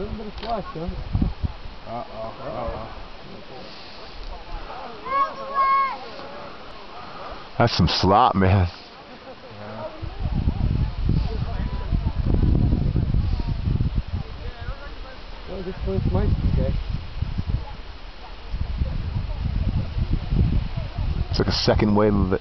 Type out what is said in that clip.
little bit of flush, huh? Uh-oh, uh-oh. That's some slop, man. Yeah. Well, this first might be good. It's like a second wave of it.